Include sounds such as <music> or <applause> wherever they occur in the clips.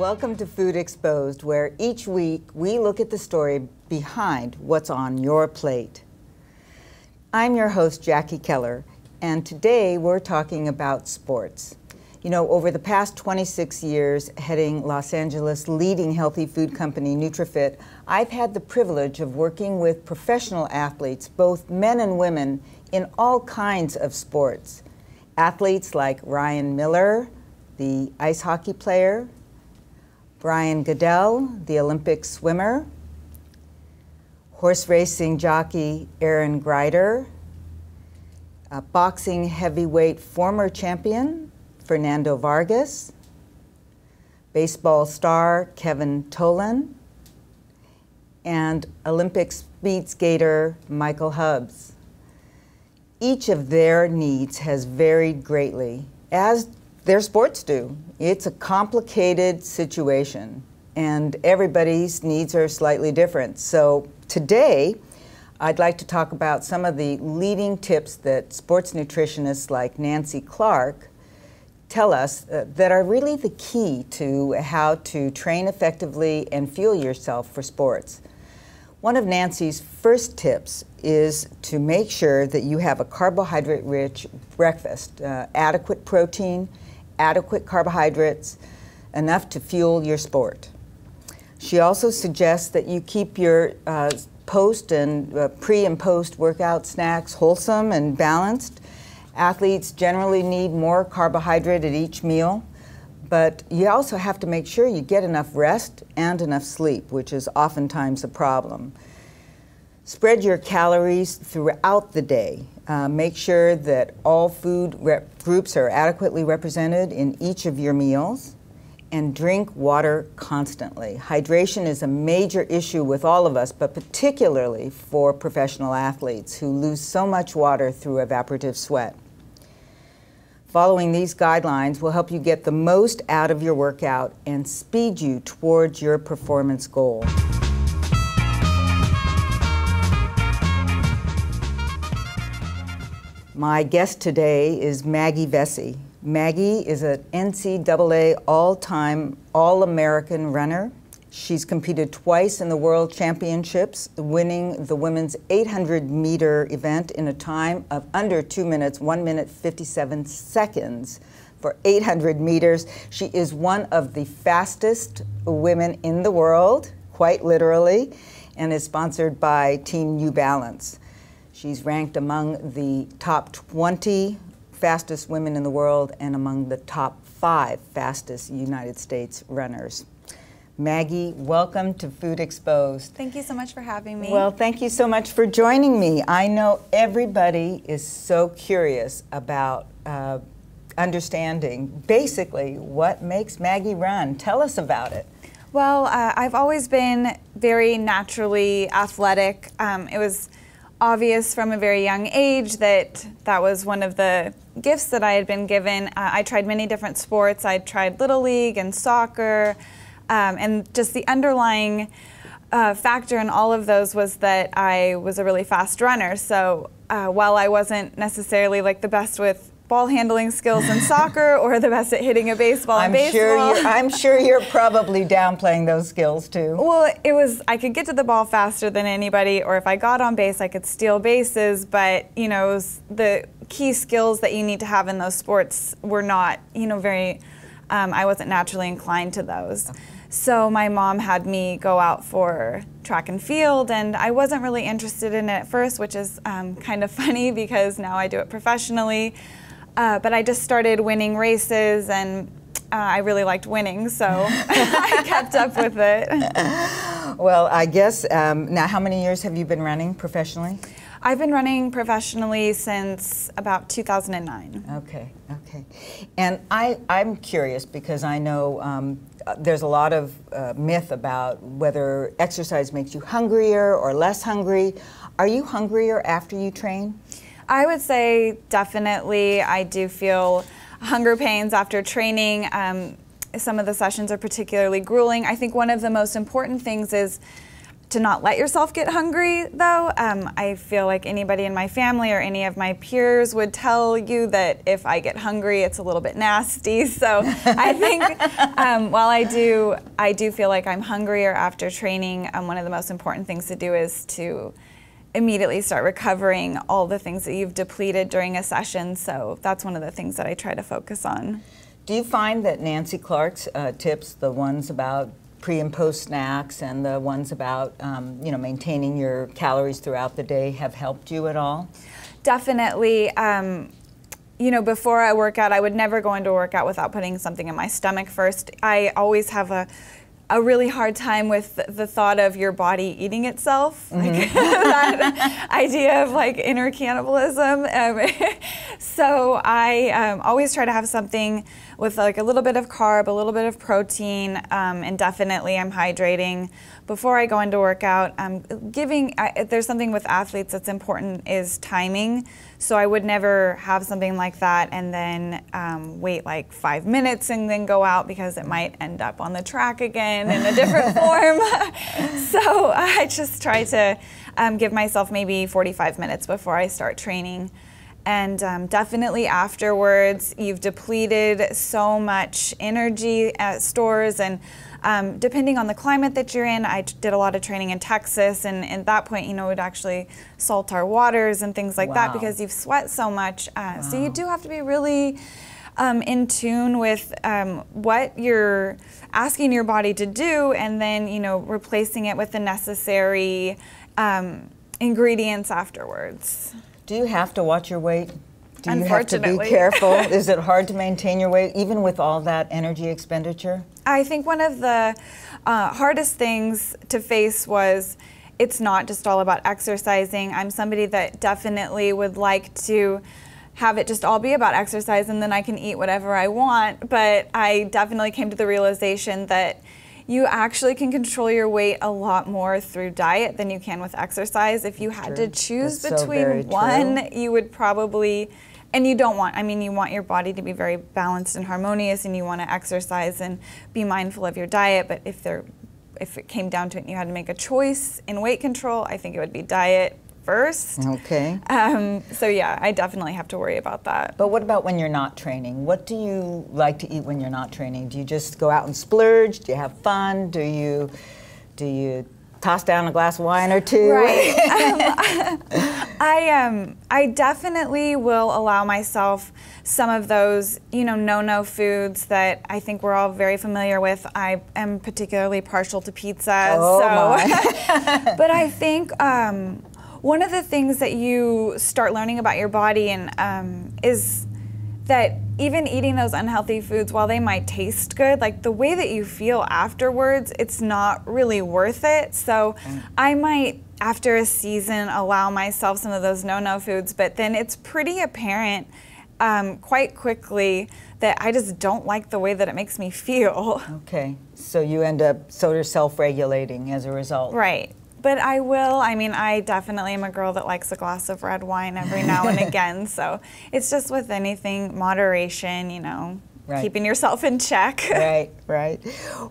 Welcome to Food Exposed, where each week we look at the story behind what's on your plate. I'm your host, Jackie Keller, and today we're talking about sports. You know, over the past 26 years, heading Los Angeles' leading healthy food company, NutriFit, I've had the privilege of working with professional athletes, both men and women, in all kinds of sports. Athletes like Ryan Miller, the ice hockey player, Brian Goodell, the Olympic swimmer, horse racing jockey Aaron Gryder, boxing heavyweight former champion Fernando Vargas, baseball star Kevin Tolan, and Olympic speed skater Michael Hubbs. Each of their needs has varied greatly, as their sports do. It's a complicated situation, and everybody's needs are slightly different. So today, I'd like to talk about some of the leading tips that sports nutritionists like Nancy Clark tell us uh, that are really the key to how to train effectively and fuel yourself for sports. One of Nancy's first tips is to make sure that you have a carbohydrate rich breakfast, uh, adequate protein, adequate carbohydrates, enough to fuel your sport. She also suggests that you keep your uh, post and uh, pre and post workout snacks wholesome and balanced. Athletes generally need more carbohydrate at each meal, but you also have to make sure you get enough rest and enough sleep, which is oftentimes a problem. Spread your calories throughout the day. Uh, make sure that all food groups are adequately represented in each of your meals. And drink water constantly. Hydration is a major issue with all of us, but particularly for professional athletes who lose so much water through evaporative sweat. Following these guidelines will help you get the most out of your workout and speed you towards your performance goal. My guest today is Maggie Vessey. Maggie is an NCAA all-time All-American runner. She's competed twice in the World Championships, winning the women's 800 meter event in a time of under two minutes, one minute 57 seconds for 800 meters. She is one of the fastest women in the world, quite literally, and is sponsored by Team New Balance. She's ranked among the top 20 fastest women in the world and among the top five fastest United States runners. Maggie, welcome to Food Exposed. Thank you so much for having me. Well, thank you so much for joining me. I know everybody is so curious about uh, understanding basically what makes Maggie run. Tell us about it. Well, uh, I've always been very naturally athletic. Um, it was obvious from a very young age that that was one of the gifts that I had been given. Uh, I tried many different sports. I tried Little League and soccer, um, and just the underlying uh, factor in all of those was that I was a really fast runner. So uh, while I wasn't necessarily like the best with ball handling skills in soccer <laughs> or the best at hitting a baseball I'm in baseball. Sure you're, I'm sure you're probably downplaying those skills too. Well, it was I could get to the ball faster than anybody, or if I got on base, I could steal bases. But you know, the key skills that you need to have in those sports were not, you know, very. Um, I wasn't naturally inclined to those. Okay. So my mom had me go out for track and field, and I wasn't really interested in it at first, which is um, kind of <laughs> funny because now I do it professionally. Uh, but I just started winning races and uh, I really liked winning, so <laughs> I kept up with it. <laughs> Well, I guess um, now, how many years have you been running professionally? I've been running professionally since about 2009. Okay, okay. And I, I'm curious because I know um, there's a lot of uh, myth about whether exercise makes you hungrier or less hungry. Are you hungrier after you train? I would say definitely I do feel hunger pains after training. Um, some of the sessions are particularly grueling. I think one of the most important things is to not let yourself get hungry, though. Um, I feel like anybody in my family or any of my peers would tell you that if I get hungry, it's a little bit nasty. <laughs> So I think um, while I do, I do feel like I'm hungrier after training. Um, one of the most important things to do is to immediately start recovering all the things that you've depleted during a session. So that's one of the things that I try to focus on. Do you find that Nancy Clark's uh, tips, the ones about pre and post snacks and the ones about um, you know maintaining your calories throughout the day have helped you at all? Definitely. Um, you know, before I work out, I would never go into a workout without putting something in my stomach first. I always have a a really hard time with the thought of your body eating itself, mm-hmm. like <laughs> that idea of like inner cannibalism. Um, <laughs> so I um, always try to have something with like a little bit of carb, a little bit of protein, um, and definitely I'm hydrating before I go into workout. I'm giving I, there's something with athletes that's important is timing. So I would never have something like that and then um, wait like five minutes and then go out because it might end up on the track again in a different <laughs> form. <laughs> so I just try to um, give myself maybe 45 minutes before I start training. And um, definitely afterwards, you've depleted so much energy at stores. And um, depending on the climate that you're in, I did a lot of training in Texas. And at that point, you know, we'd actually salt our waters and things like wow. that because you've sweat so much. Uh, wow. So you do have to be really. Um, in tune with um, what you're asking your body to do, and then you know replacing it with the necessary um, ingredients afterwards. Do you have to watch your weight? Do you have to be careful? <laughs> Is it hard to maintain your weight even with all that energy expenditure? I think one of the uh, hardest things to face was it's not just all about exercising. I'm somebody that definitely would like to have it just all be about exercise and then I can eat whatever I want. But I definitely came to the realization that you actually can control your weight a lot more through diet than you can with exercise. If you had true. to choose That's between so one, true. you would probably and you don't want i mean you want your body to be very balanced and harmonious and you want to exercise and be mindful of your diet but if there if it came down to it and you had to make a choice in weight control i think it would be diet first. Okay. Um, so yeah, I definitely have to worry about that. But what about when you're not training? What do you like to eat when you're not training? Do you just go out and splurge? Do you have fun? Do you do you toss down a glass of wine or two? Right. um, <laughs> <laughs> I um I definitely will allow myself some of those you know no-no foods that I think we're all very familiar with. I am particularly partial to pizza. Oh so. my. <laughs> but I think um, one of the things that you start learning about your body and um, is that even eating those unhealthy foods, while they might taste good, like the way that you feel afterwards, it's not really worth it. So mm. I might, after a season, allow myself some of those no no foods, but then it's pretty apparent um, quite quickly that I just don't like the way that it makes me feel. Okay. So you end up sort of self regulating as a result. Right. But I will. I mean, I definitely am a girl that likes a glass of red wine every now and <laughs> again. So it's just with anything, moderation, you know, Right. keeping yourself in check. <laughs> right, right.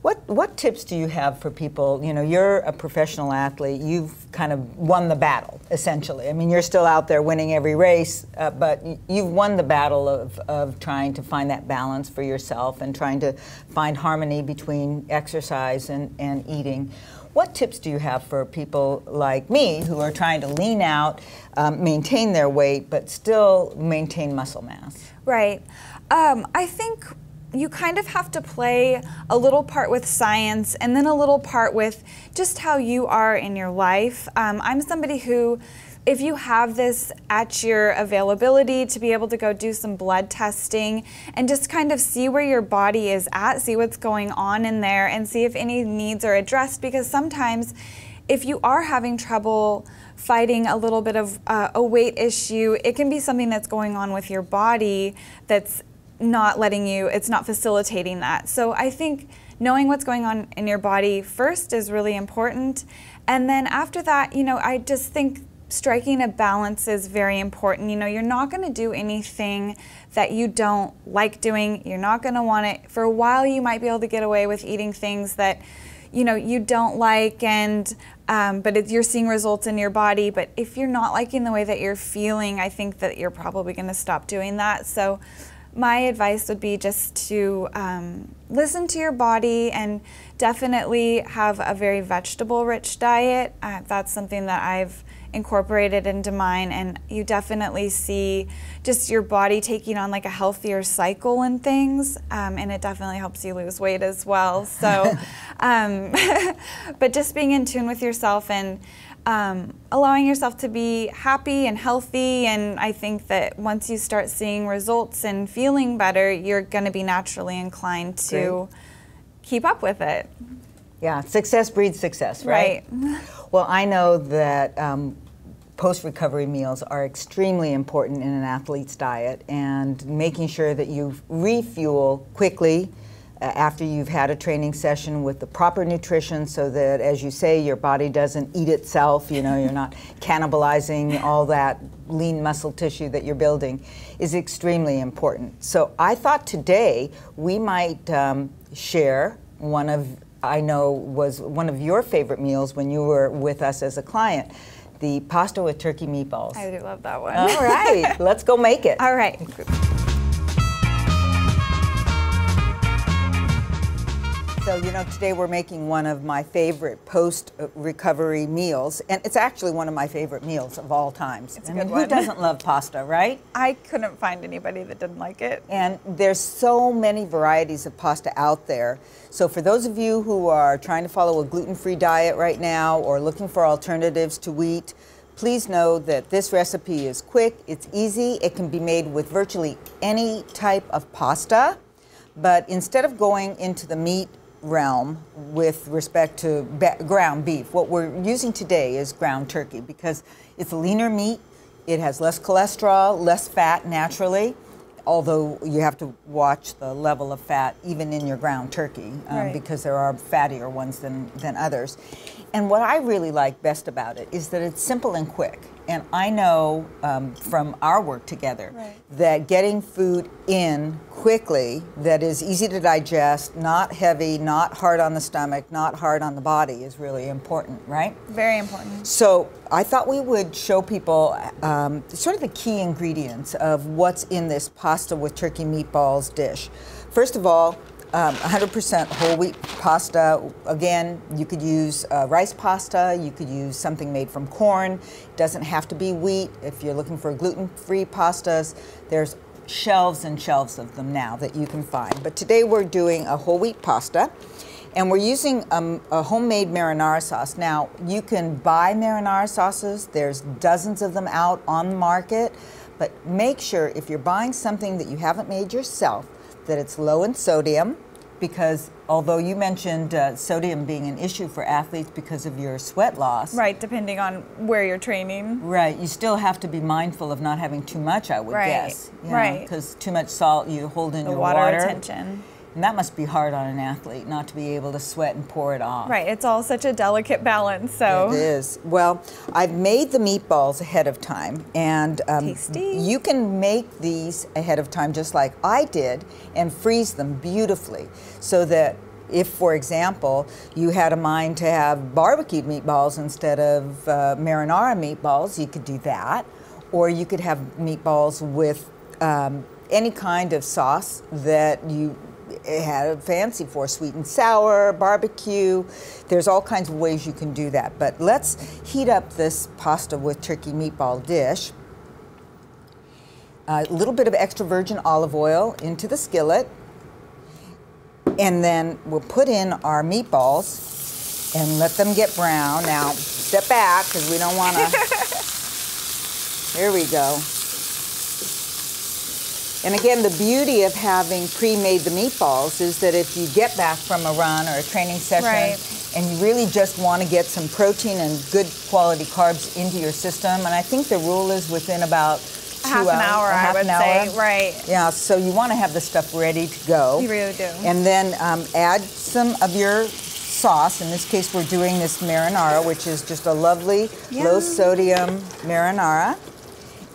What what tips do you have for people? You know, you're a professional athlete. You've kind of won the battle, essentially. I mean, you're still out there winning every race, uh, but you've won the battle of, of trying to find that balance for yourself and trying to find harmony between exercise and, and eating. What tips do you have for people like me who are trying to lean out, um, maintain their weight, but still maintain muscle mass? Right. Um, I think you kind of have to play a little part with science and then a little part with just how you are in your life. Um, I'm somebody who if you have this at your availability to be able to go do some blood testing and just kind of see where your body is at, see what's going on in there, and see if any needs are addressed. Because sometimes, if you are having trouble fighting a little bit of uh, a weight issue, it can be something that's going on with your body that's not letting you, it's not facilitating that. So I think knowing what's going on in your body first is really important. And then after that, you know, I just think striking a balance is very important. You know, you're not going to do anything that you don't like doing. You're not going to want it. For a while, you might be able to get away with eating things that you know you don't like and um, but it, you're seeing results in your body but if you're not liking the way that you're feeling i think that you're probably going to stop doing that so my advice would be just to um, listen to your body and definitely have a very vegetable rich diet uh, that's something that i've incorporated into mine and you definitely see just your body taking on like a healthier cycle and things um, and it definitely helps you lose weight as well. So <laughs> um, <laughs> but just being in tune with yourself and um, allowing yourself to be happy and healthy and i think that once you start seeing results and feeling better you're going to be naturally inclined to Great. keep up with it Yeah, success breeds success, right? Right. <laughs> Well, I know that um, post recovery meals are extremely important in an athlete's diet and making sure that you refuel quickly. uh, After you've had a training session with the proper nutrition, so that, as you say, your body doesn't eat itself, you know, you're not <laughs> cannibalizing all that lean muscle tissue that you're building, is extremely important. So, I thought today we might um, share one of I know was one of your favorite meals when you were with us as a client, the pasta with turkey meatballs. i do love that one All right, <laughs> let's go make it. all right So, you know, today we're making one of my favorite post uh, recovery meals, and it's actually one of my favorite meals of all times. It's a I good mean, one. Who doesn't love pasta, right? I couldn't find anybody that didn't like it. And there's so many varieties of pasta out there. So for those of you who are trying to follow a gluten-free diet right now or looking for alternatives to wheat, please know that this recipe is quick, it's easy, it can be made with virtually any type of pasta. But instead of going into the meat realm with respect to ba- ground beef, what we're using today is ground turkey because it's leaner meat, it has less cholesterol, less fat naturally although you have to watch the level of fat even in your ground turkey um, Right. because there are fattier ones than, than others. And what I really like best about it is that it's simple and quick. And I know um, from our work together Right. that getting food in quickly that is easy to digest, not heavy, not hard on the stomach, not hard on the body is really important, right? Very important. So I thought we would show people um, sort of the key ingredients of what's in this pasta with turkey meatballs dish. First of all, um, 100% whole wheat pasta. Again, you could use uh, rice pasta. You could use something made from corn. It doesn't have to be wheat. If you're looking for gluten-free pastas, there's shelves and shelves of them now that you can find. But today we're doing a whole wheat pasta. And we're using um, a homemade marinara sauce. Now, you can buy marinara sauces, there's dozens of them out on the market, but make sure if you're buying something that you haven't made yourself, that it's low in sodium, because although you mentioned uh, sodium being an issue for athletes because of your sweat loss, Right, depending on where you're training. Right, you still have to be mindful of not having too much, I would Right, guess. right. Because too much salt, you hold in The your water, water. retention. And that must be hard on an athlete, not to be able to sweat and pour it off. Right, it's all such a delicate balance. So It is. Well, I've made the meatballs ahead of time, and um, Tasty. you can make these ahead of time just like I did and freeze them beautifully so that if, for example, you had a mind to have barbecued meatballs instead of uh, marinara meatballs, you could do that. Or you could have meatballs with um, any kind of sauce that you had a fancy for sweet and sour, barbecue. There's all kinds of ways you can do that. But let's heat up this pasta with turkey meatball dish. A little bit of extra virgin olive oil into the skillet. And then we'll put in our meatballs and let them get brown. Now, step back because we don't want <laughs> to. Here we go. And again, the beauty of having pre-made the meatballs is that if you get back from a run or a training session Right. and you really just want to get some protein and good quality carbs into your system, and I think the rule is within about two half an hours, hour, half I would an hour. say. Right. Yeah, so you want to have the stuff ready to go. You really do. And then um, add some of your sauce. In this case, we're doing this marinara, which is just a lovely Yum. low sodium marinara.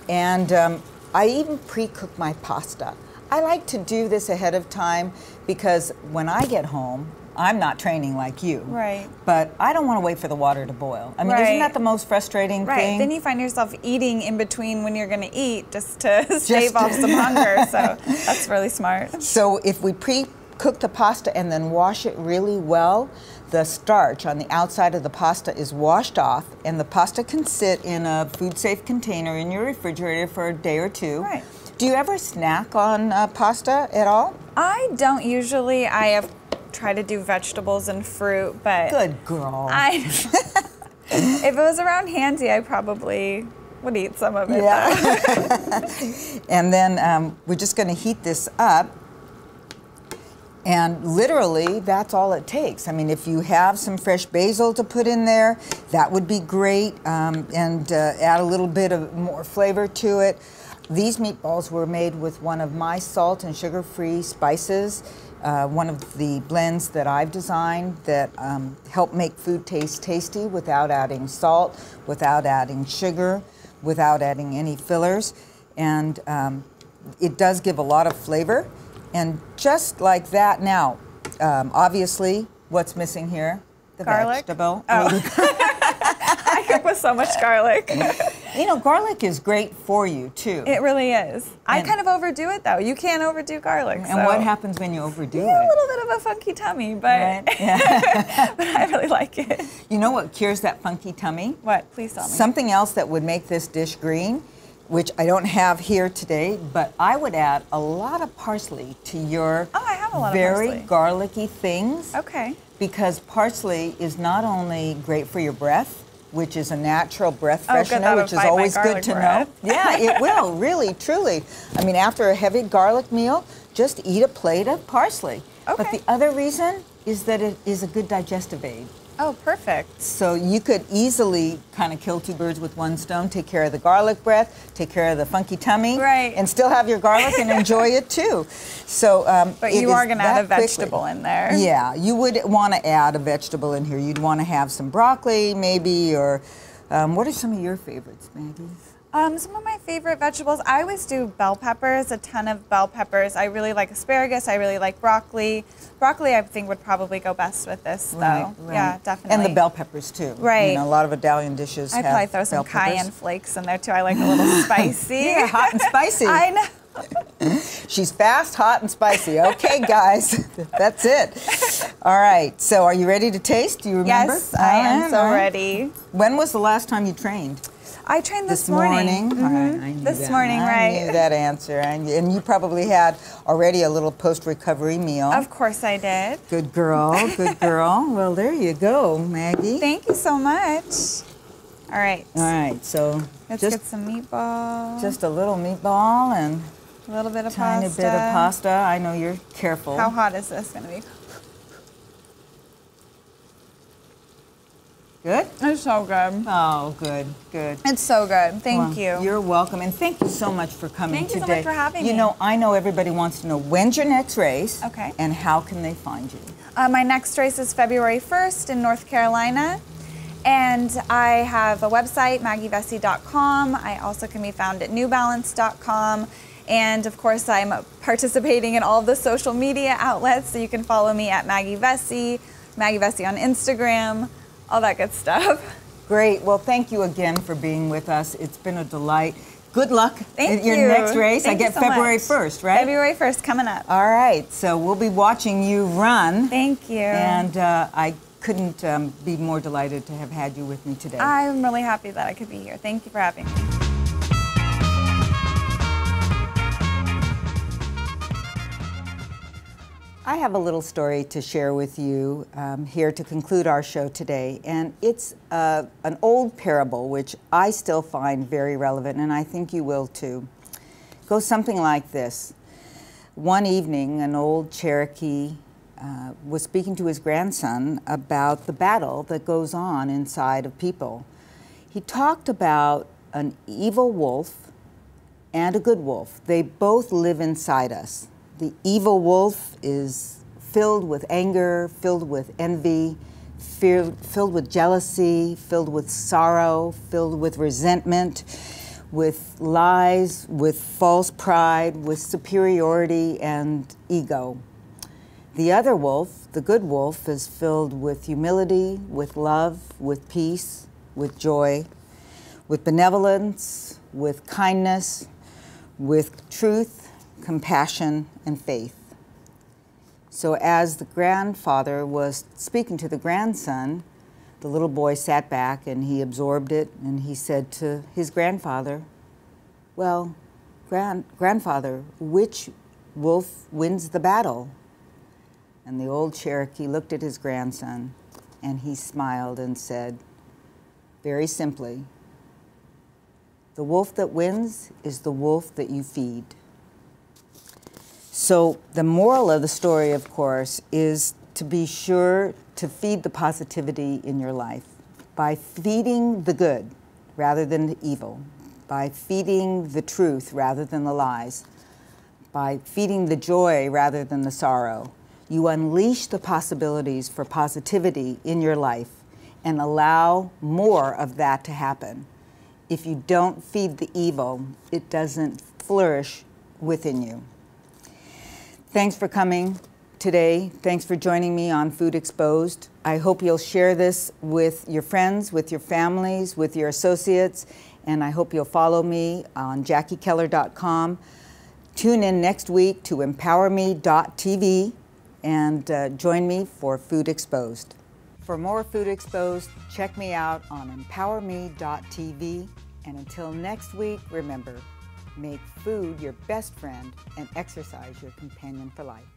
And um, I even pre cook my pasta. I like to do this ahead of time because when I get home, I'm not training like you. Right. But I don't want to wait for the water to boil. I mean, isn't that the most frustrating Right. thing? Then you find yourself eating in between when you're going to eat just to <laughs> stave off some hunger. <laughs> So that's really smart. So if we pre-cook the pasta and then wash it really well, the starch on the outside of the pasta is washed off, and the pasta can sit in a food-safe container in your refrigerator for a day or two. Right. Do you ever snack on uh, pasta at all? I don't usually. I have tried to do vegetables and fruit, but Good girl. I. <laughs> <laughs> if it was around handy, I probably would eat some of it. Yeah. <laughs> and then um, we're just going to heat this up. And literally, that's all it takes. I mean, if you have some fresh basil to put in there, that would be great, um, and uh, add a little bit of more flavor to it. These meatballs were made with one of my salt and sugar-free spices, uh, one of the blends that I've designed that um, help make food taste tasty without adding salt, without adding sugar, without adding any fillers, and um, it does give a lot of flavor. And just like that, now, um, obviously, what's missing here? The Garlic? vegetable. <laughs> I cook with so much garlic. <laughs> You know, garlic is great for you too. It really is. I kind of overdo it though. You can't overdo garlic. and so- what happens when you overdo Yeah, a little bit of a funky tummy, but Right? Yeah. <laughs> but I really like it. you know what cures that funky tummy? What? Please tell me. Something else that would make this dish green, which I don't have here today, but I would add a lot of parsley to your Oh, I have a lot very garlicky things. okay. because parsley is not only great for your breath, which is a natural breath Oh, good, freshener, that'll which is always good to breath. know. Yeah, it <laughs> will, really, truly. I mean, after a heavy garlic meal, just eat a plate of parsley. Okay. But the other reason is that it is a good digestive aid. Oh, perfect. So you could easily kind of kill two birds with one stone, take care of the garlic breath, take care of the funky tummy, Right. and still have your garlic and enjoy it <laughs> too. So, um, But you are going to add a that quickly. vegetable in there. Yeah, you would want to add a vegetable in here. You'd want to have some broccoli, maybe, or um, what are some of your favorites, Maggie? Um, some of my favorite vegetables, I always do bell peppers, a ton of bell peppers. I really like asparagus. I really like broccoli. Broccoli, I think, would probably go best with this, though. Yeah, definitely. And the bell peppers too. Right. You know, a lot of Italian dishes I'd have probably throw some bell peppers. cayenne flakes in there too. I like a little <laughs> spicy. Yeah, hot and spicy. <laughs> I know. <laughs> She's fast, hot, and spicy. Okay, guys, that's it. All right. So, are you ready to taste? Do you remember? Yes, I All am right, so ready. When was the last time you trained? I trained this, morning. Mm-hmm. All right, I knew This that. morning, I right. I knew that answer. I knew- And you probably had already a little post-recovery meal. Of course I did. Good girl, good <laughs> girl. Well, there you go, Maggie. Thank you so much. All right. All right, so Let's just get some meatballs. just a little meatball and a little bit of tiny pasta. bit of pasta. I know you're careful. How hot is this going to be? Good. It's so good. Oh, good, good. It's so good. Thank Well, you. You're welcome, and thank you so much for coming Thank you so today. much for having you me. know, I know everybody wants to know when's your next race. Okay. And how can they find you? Uh, my next race is February 1st in North Carolina. And I have a website, maggievessey.com. I also can be found at newbalance.com. And of course, I'm participating in all the social media outlets. So you can follow me at Maggie Vessey, Maggie on Instagram, all that good stuff. Great. Well, thank you again for being with us. It's been a delight. Good luck Thank in your you. next race. Thank I get so February much. 1st, right? February 1st coming up. All right. So we'll be watching you run. Thank you. And uh, I couldn't um, be more delighted to have had you with me today. I'm really happy that I could be here. Thank you for having me. I have a little story to share with you um, here to conclude our show today, and it's uh, an old parable which I still find very relevant, and I think you will too. It goes something like this One evening, an old Cherokee uh, was speaking to his grandson about the battle that goes on inside of people. He talked about an evil wolf and a good wolf. They both live inside us. The evil wolf is filled with anger, filled with envy, fear, filled with jealousy, filled with sorrow, filled with resentment, with lies, with false pride, with superiority and ego. The other wolf, the good wolf, is filled with humility, with love, with peace, with joy, with benevolence, with kindness, with truth, compassion, and faith. So, as the grandfather was speaking to the grandson, the little boy sat back and he absorbed it and he said to his grandfather, Well, grand- grandfather, which wolf wins the battle? And the old Cherokee looked at his grandson and he smiled and said, very simply, the wolf that wins is the wolf that you feed. So, the moral of the story, of course, is to be sure to feed the positivity in your life by feeding the good rather than the evil, by feeding the truth rather than the lies, by feeding the joy rather than the sorrow. You unleash the possibilities for positivity in your life and allow more of that to happen. If you don't feed the evil, it doesn't flourish within you. Thanks for coming today. Thanks for joining me on Food Exposed. I hope you'll share this with your friends, with your families, with your associates, and I hope you'll follow me on jackiekeller.com. Tune in next week to empowerme.tv and uh, join me for Food Exposed. For more Food Exposed, check me out on empowerme.tv. And until next week, remember, Make food your best friend and exercise your companion for life.